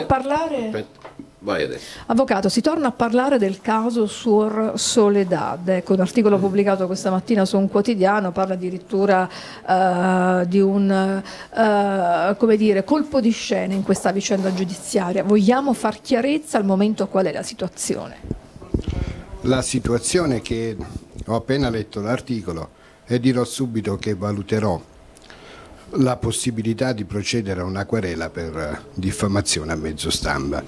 a parlare... Aspetta. Vai adesso. Avvocato, si torna a parlare del caso Sur Soledad. Ecco, un articolo pubblicato questa mattina su un quotidiano parla addirittura uh, di un uh, come dire, colpo di scena in questa vicenda giudiziaria. Vogliamo far chiarezza al momento qual è la situazione? La situazione che ho appena letto l'articolo e dirò subito che valuterò la possibilità di procedere a una querela per diffamazione a mezzo stampa.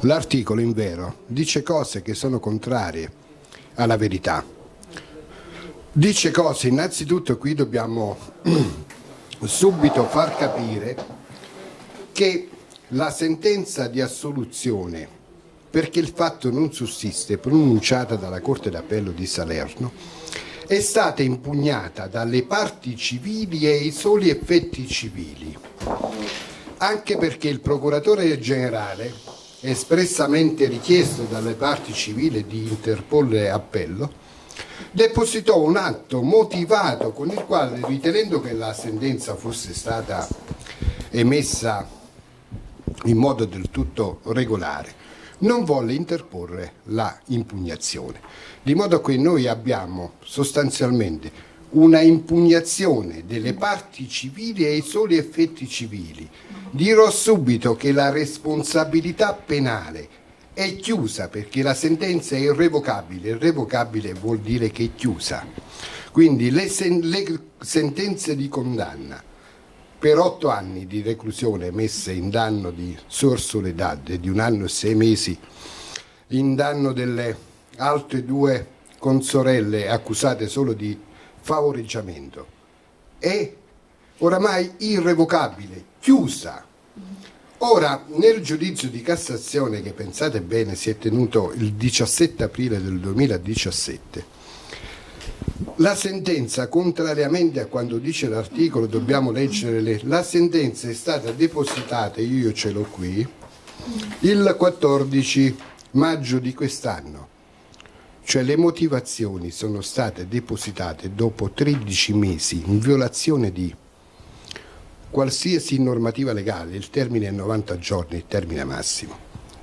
L'articolo, in vero, dice cose che sono contrarie alla verità. Dice cose, innanzitutto qui dobbiamo subito far capire che la sentenza di assoluzione, perché il fatto non sussiste, pronunciata dalla Corte d'Appello di Salerno, è stata impugnata dalle parti civili e ai soli effetti civili, anche perché il procuratore generale espressamente richiesto dalle parti civili di interporre appello, depositò un atto motivato con il quale, ritenendo che la sentenza fosse stata emessa in modo del tutto regolare, non volle interporre la impugnazione. Di modo che noi abbiamo sostanzialmente una impugnazione delle parti civili e i soli effetti civili, Dirò subito che la responsabilità penale è chiusa perché la sentenza è irrevocabile, irrevocabile vuol dire che è chiusa. Quindi le, sen le sentenze di condanna per otto anni di reclusione messe in danno di Sor Soledad e di un anno e sei mesi in danno delle altre due consorelle accusate solo di favoreggiamento è oramai irrevocabile, chiusa. Ora, nel giudizio di Cassazione, che pensate bene si è tenuto il 17 aprile del 2017, la sentenza, contrariamente a quando dice l'articolo, dobbiamo leggere le, la sentenza è stata depositata, io ce l'ho qui, il 14 maggio di quest'anno. Cioè le motivazioni sono state depositate dopo 13 mesi in violazione di qualsiasi normativa legale, il termine è 90 giorni, il termine massimo.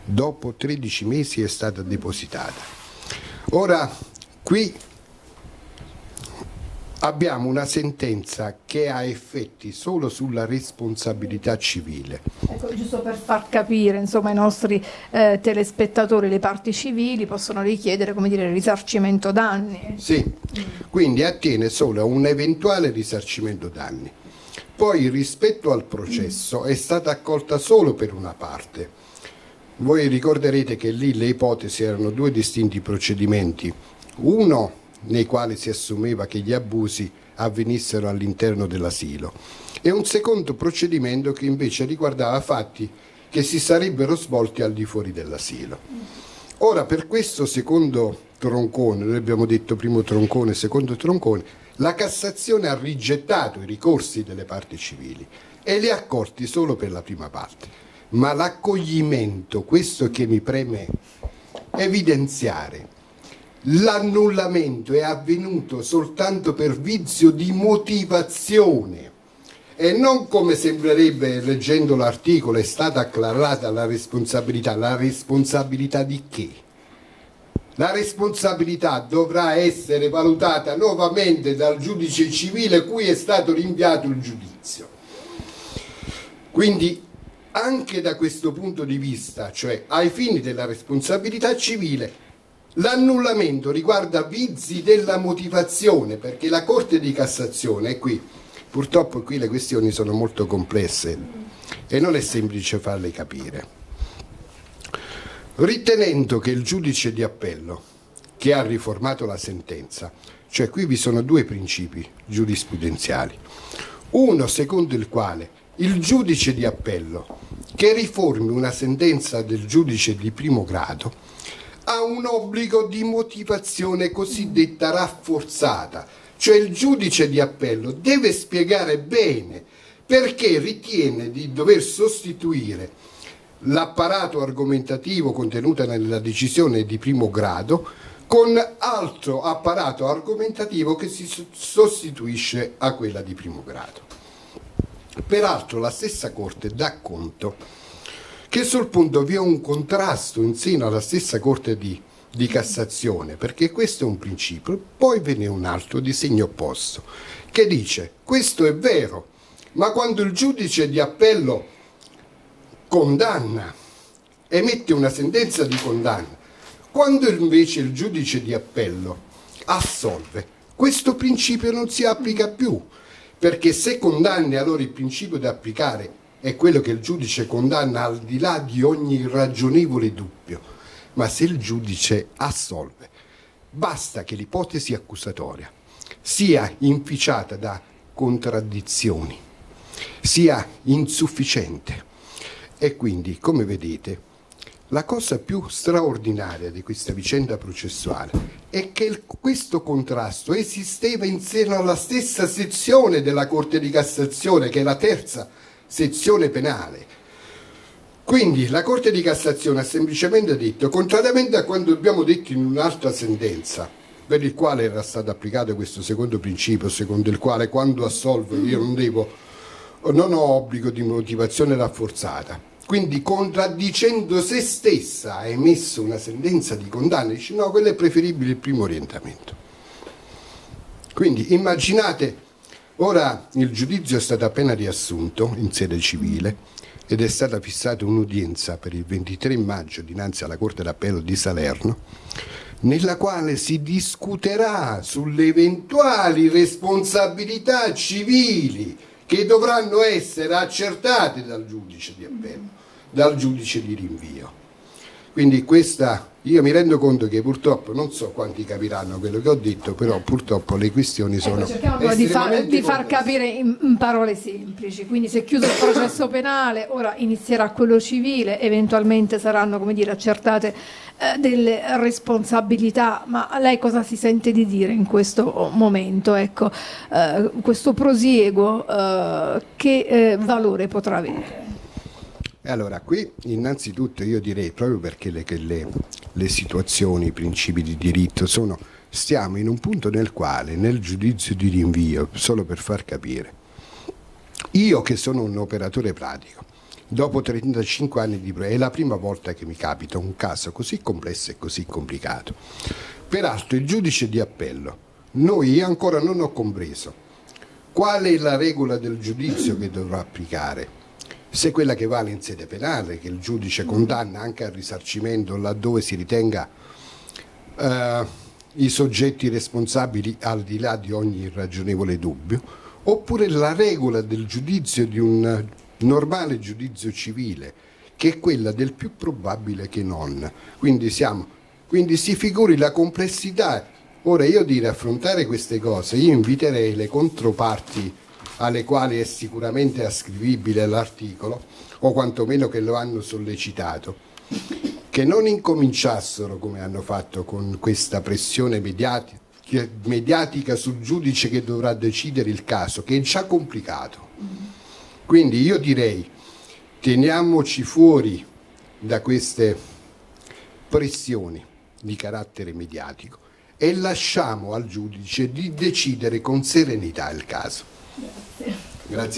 Dopo 13 mesi è stata depositata. Ora, qui abbiamo una sentenza che ha effetti solo sulla responsabilità civile. Ecco, giusto per far capire insomma, ai nostri eh, telespettatori, le parti civili possono richiedere come dire, risarcimento danni. Sì, quindi attiene solo a un eventuale risarcimento danni. Poi rispetto al processo è stata accolta solo per una parte. Voi ricorderete che lì le ipotesi erano due distinti procedimenti, uno nei quali si assumeva che gli abusi avvenissero all'interno dell'asilo e un secondo procedimento che invece riguardava fatti che si sarebbero svolti al di fuori dell'asilo. Ora per questo secondo troncone, noi abbiamo detto primo troncone, secondo troncone, la Cassazione ha rigettato i ricorsi delle parti civili e li ha accolti solo per la prima parte, ma l'accoglimento, questo che mi preme evidenziare, l'annullamento è avvenuto soltanto per vizio di motivazione e non come sembrerebbe leggendo l'articolo è stata acclarata la responsabilità, la responsabilità di che? La responsabilità dovrà essere valutata nuovamente dal giudice civile cui è stato rinviato il giudizio. Quindi anche da questo punto di vista, cioè ai fini della responsabilità civile, l'annullamento riguarda vizi della motivazione, perché la Corte di Cassazione è qui, purtroppo qui le questioni sono molto complesse e non è semplice farle capire. Ritenendo che il giudice di appello, che ha riformato la sentenza, cioè qui vi sono due principi giurisprudenziali, uno secondo il quale il giudice di appello che riformi una sentenza del giudice di primo grado ha un obbligo di motivazione cosiddetta rafforzata, cioè il giudice di appello deve spiegare bene perché ritiene di dover sostituire l'apparato argomentativo contenuto nella decisione di primo grado con altro apparato argomentativo che si sostituisce a quella di primo grado. Peraltro la stessa Corte dà conto che sul punto vi è un contrasto in seno alla stessa Corte di, di Cassazione, perché questo è un principio, poi ve n'è un altro di segno opposto, che dice questo è vero, ma quando il giudice di appello condanna, emette una sentenza di condanna, quando invece il giudice di appello assolve, questo principio non si applica più, perché se condanni allora il principio da applicare è quello che il giudice condanna al di là di ogni ragionevole dubbio, ma se il giudice assolve, basta che l'ipotesi accusatoria sia inficiata da contraddizioni, sia insufficiente. E quindi, come vedete, la cosa più straordinaria di questa vicenda processuale è che il, questo contrasto esisteva in seno alla stessa sezione della Corte di Cassazione, che è la terza sezione penale. Quindi la Corte di Cassazione ha semplicemente detto, contrariamente a quanto abbiamo detto in un'altra sentenza, per il quale era stato applicato questo secondo principio, secondo il quale quando assolvo io non, devo, non ho obbligo di motivazione rafforzata. Quindi contraddicendo se stessa ha emesso una sentenza di condanna, dice no, quello è preferibile il primo orientamento. Quindi immaginate Ora il giudizio è stato appena riassunto in sede civile ed è stata fissata un'udienza per il 23 maggio dinanzi alla Corte d'Appello di Salerno nella quale si discuterà sulle eventuali responsabilità civili che dovranno essere accertate dal giudice di appello, dal giudice di rinvio. Quindi questa, io mi rendo conto che purtroppo non so quanti capiranno quello che ho detto, però purtroppo le questioni sono... Ecco, cerchiamo di, fa, di far capire in, in, parole semplici, quindi se è chiuso il processo penale, ora inizierà quello civile, eventualmente saranno come dire, accertate eh, delle responsabilità, ma lei cosa si sente di dire in questo momento? Ecco, eh, questo prosieguo eh, che eh, valore potrà avere? Allora, qui innanzitutto io direi, proprio perché le, le, le situazioni, i principi di diritto sono, stiamo in un punto nel quale nel giudizio di rinvio, solo per far capire, io che sono un operatore pratico, dopo 35 anni di è la prima volta che mi capita un caso così complesso e così complicato. Peraltro il giudice di appello, noi ancora non ho compreso qual è la regola del giudizio che dovrà applicare se quella che vale in sede penale, che il giudice condanna anche al risarcimento laddove si ritenga eh, i soggetti responsabili al di là di ogni ragionevole dubbio, oppure la regola del giudizio di un normale giudizio civile, che è quella del più probabile che non. Quindi, siamo, quindi si figuri la complessità. Ora io dire affrontare queste cose, io inviterei le controparti alle quali è sicuramente ascrivibile l'articolo, o quantomeno che lo hanno sollecitato, che non incominciassero come hanno fatto con questa pressione mediatica, mediatica sul giudice che dovrà decidere il caso, che è già complicato. Quindi io direi teniamoci fuori da queste pressioni di carattere mediatico e lasciamo al giudice di decidere con serenità il caso. Grazie. Grazie.